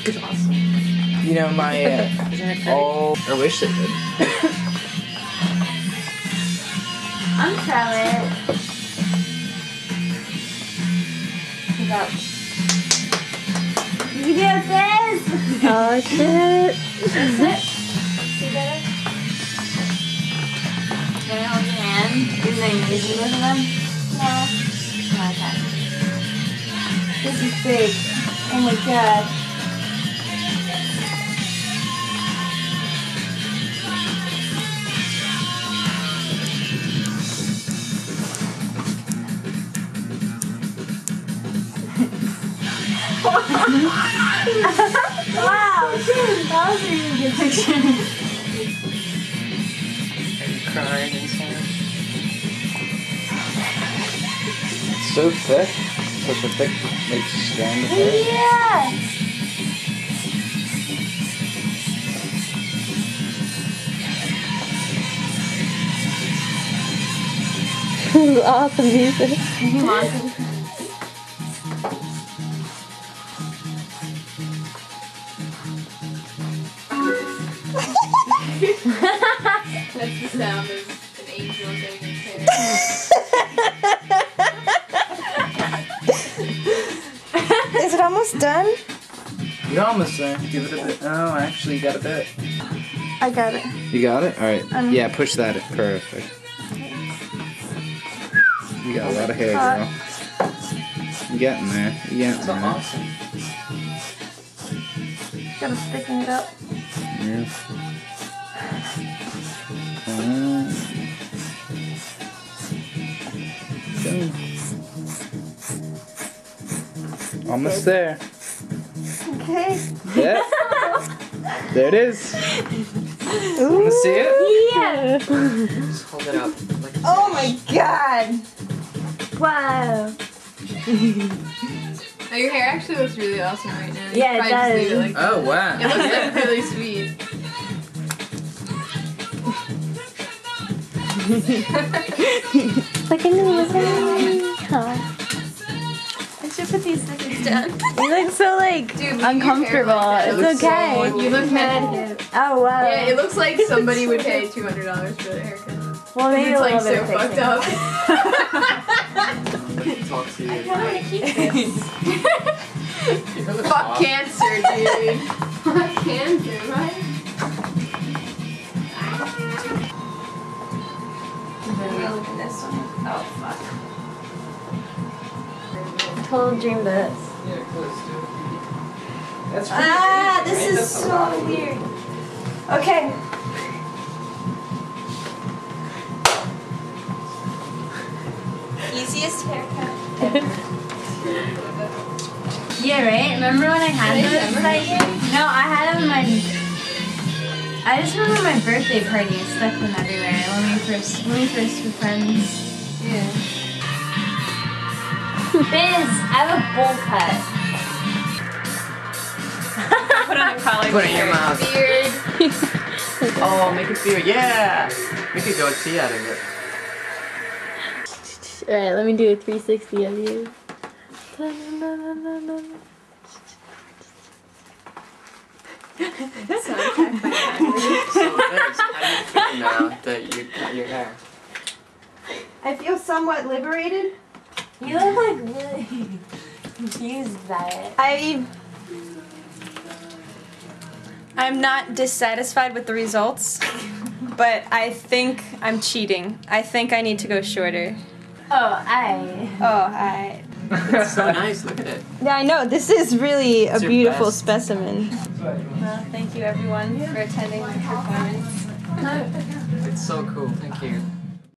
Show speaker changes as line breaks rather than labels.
think it's awesome.
You know my uh,
Isn't it great?
oh
I wish it did.
I'm Charlotte. What's up? You can do this!
Oh shit.
That's it. See better? Can I hold your hand? Even though you're busy with them? No. Okay. This is big. Oh my god. Wow, that was a really good picture.
Are you crying inside?
it's so thick. Such a thick like strand of hair.
Yeah.
awesome music.
The sound of an angel getting its hair.
Is it almost done?
You're almost there. Give it a bit. Oh, actually, you got a bit.
I got it.
You got it. All right.
Um,
yeah, push that. Perfect. You got a lot of hair, girl. You're getting there. You're getting
So
there.
awesome.
Gotta thicken it up.
Yeah. Boom. Almost there.
Okay.
Yeah. there it is. Wanna see it?
Yeah.
Just hold it up. Like
Oh my god.
Wow.
Oh, your hair actually looks really awesome right now. You
Yeah, it
probably just
does.
like.
Oh wow.
It looks like really sweet.
Like in the oh.
I should put these stickers down.
You look so like
Dude, leave your hair
uncomfortable.
like that. It
it's okay.
so- you look mad.
Oh wow.
Yeah, it looks like somebody would pay two hundred dollars for their haircut.
well, maybe
it's
a
like
little
so fucked
fixing.
up.
talk to you.
I want to keep this.
You heard the
Fuck cancer, dude. Fuck cancer, right?
Look at this one. Oh fuck.
Total dream this.
Yeah, close to it. That's
Ah, this
right?
is
That's
so weird. Okay. Easiest haircut. yeah, right? Remember when I had those? No, I had them in my. I just remember my birthday party. I stuck them everywhere when we first when we first were friends.
Yeah.
Biz, I have a bowl cut.
Put on a collar.
Put it in your mouth.
Beard.
Oh, make it beer. Yeah. Make a goatee out of it.
Alright, let me do a 360 of you.
So, Biz, how do you feel now that you cut your hair?
I feel somewhat liberated.
You look like really confused by it.
I I'm not dissatisfied with the results, but I think I'm cheating. I think I need to go shorter.
Oh, I.
Oh, I
It's so nice. Look at it.
Yeah, I know. This is really a
It's your
beautiful
best.
specimen. Well, thank you everyone for attending my performance.
It's so cool. Thank you.